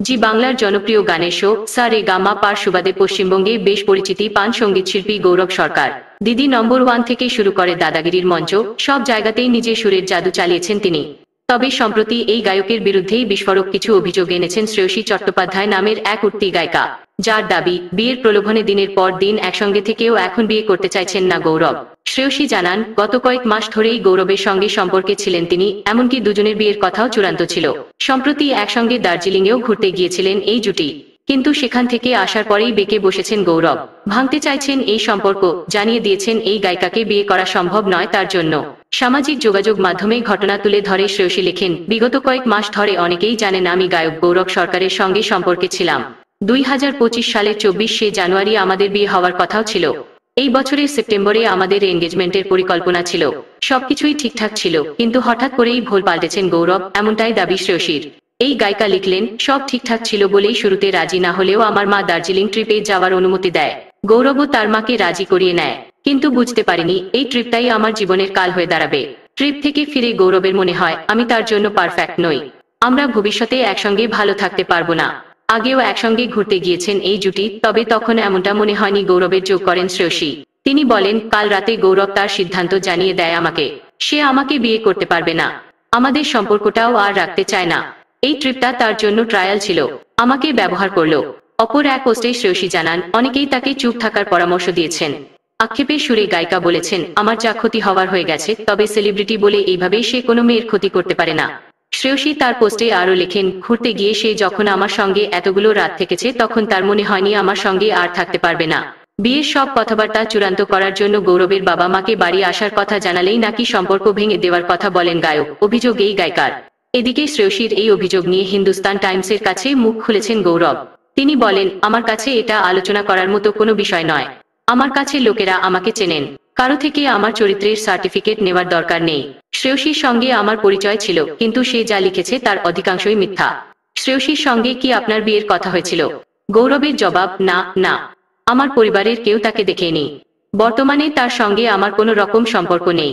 জি বাংলার জনপ্রিয় গানের শো সা রে গামা পার সুবাদে পশ্চিমবঙ্গে বেশ পরিচিতি পান সংগীত শিল্পী গৌরব সরকার। দিদি নম্বর ওয়ান থেকে শুরু করে দাদাগিরির মঞ্চ, সব জায়গাতেই নিজের সুরের জাদু চালিয়েছেন তিনি। তবে সম্প্রতি এই গায়কের বিরুদ্ধেই বিস্ফোরক কিছু অভিযোগ এনেছেন শ্রেয়সী চট্টোপাধ্যায় নামের এক উঠতি গায়িকা। যার দাবি, বিয়ের প্রলোভনে দিনের পর দিন একসঙ্গে থেকেও এখন বিয়ে করতে চাইছেন না গৌরব। শ্রেয়সী জানান, গত কয়েক মাস ধরেই গৌরবের সঙ্গে সম্পর্কে ছিলেন তিনি, এমনকি দুজনের বিয়ের কথাও চূড়ান্ত ছিল। সম্প্রতি একসঙ্গে দার্জিলিংয়েও ঘুরতে গিয়েছিলেন এই জুটি। কিন্তু সেখান থেকে আসার পরেই বেঁকে বসেছেন গৌরব। ভাঙতে চাইছেন এই সম্পর্ক, জানিয়ে দিয়েছেন এই গায়িকাকে বিয়ে করা সম্ভব নয় তার জন্য। সামাজিক যোগাযোগ মাধ্যমে ঘটনা তুলে ধরে শ্রেয়সী লেখেন, বিগত কয়েক মাস ধরে অনেকেই জানেন আমি গায়ক গৌরব সরকারের সঙ্গে সম্পর্কে ছিলাম। দুই হাজার পঁচিশ সালের চব্বিশে জানুয়ারি আমাদের বিয়ে হওয়ার কথাও ছিল। এই বছরের সেপ্টেম্বরে আমাদের এঙ্গেজমেন্টের পরিকল্পনা ছিল। সবকিছুই ঠিকঠাক ছিল, কিন্তু হঠাৎ করেই ভুল পাল্টেছেন গৌরব, এমনটাই দাবি শ্রেয়সীর। এই গায়িকা লিখলেন, সব ঠিকঠাক ছিল বলেই শুরুতে রাজি না হলেও আমার মা দার্জিলিং ট্রিপে যাওয়ার অনুমতি দেয়। গৌরবও তার মাকে রাজি করিয়ে নেয়, কিন্তু বুঝতে পারিনি, এই ট্রিপটাই আমার জীবনের কাল হয়ে দাঁড়াবে। ট্রিপ থেকে ফিরে গৌরবের মনে হয়, আমি তার জন্য পারফেক্ট নই। আমরা ভবিষ্যতে একসঙ্গে ভালো থাকতে পারব না। আগেও একসঙ্গে ঘুরতে গিয়েছেন এই জুটি, তবে তখন এমনটা মনে হয়নি গৌরবের যোগ করেন শ্রেয়সী। তিনি বলেন, কাল রাতে গৌরব তার সিদ্ধান্ত জানিয়ে দেয় আমাকে। সে আমাকে বিয়ে করতে পারবে না। আমাদের সম্পর্কটাও আর রাখতে চায় না। এই ট্রিপটা তার জন্য ট্রায়াল ছিল। আমাকে ব্যবহার করল। অপর এক পোস্টে শ্রেয়সী জানান, অনেকেই তাকে চুপ থাকার পরামর্শ দিয়েছেন। আক্ষেপের সুরে গায়িকা বলেছেন, আমার যা ক্ষতি হওয়ার হয়ে গেছে, তবে সেলিব্রিটি বলে এইভাবেই সে কোনো মেয়ের ক্ষতি করতে পারে না। শ্রেয়সী তার পোস্টে আরও লেখেন, ঘুরতে গিয়ে সে যখন আমার সঙ্গে এতগুলো রাত থেকেছে, তখন তার মনে হয়নি আমার সঙ্গে আর থাকতে পারবে না। বিয়ের সব কথাবার্তা চূড়ান্ত করার জন্য গৌরবের বাবা মাকে বাড়ি আসার কথা জানালেই নাকি সম্পর্ক ভেঙে দেওয়ার কথা বলেন গায়ক, অভিযোগ এই গায়িকার। এদিকে শ্রেয়সীর এই অভিযোগ নিয়ে হিন্দুস্তান টাইমসের কাছে মুখ খুলেছেন গৌরব। তিনি বলেন, আমার কাছে এটা আলোচনা করার মতো কোনো বিষয় নয়। আমার কাছে লোকেরা আমাকে চেনেন। কারও থেকে আমার চরিত্রের সার্টিফিকেট নেওয়ার দরকার নেই। শ্রেয়সীর সঙ্গে আমার পরিচয় ছিল, কিন্তু সে যা লিখেছে তার অধিকাংশই মিথ্যা। শ্রেয়সীর সঙ্গে কি আপনার বিয়ের কথা হয়েছিল? গৌরবের জবাব, না না। আমার পরিবারের কেউ তাকে দেখেনি। বর্তমানে তার সঙ্গে আমার কোনো রকম সম্পর্ক নেই।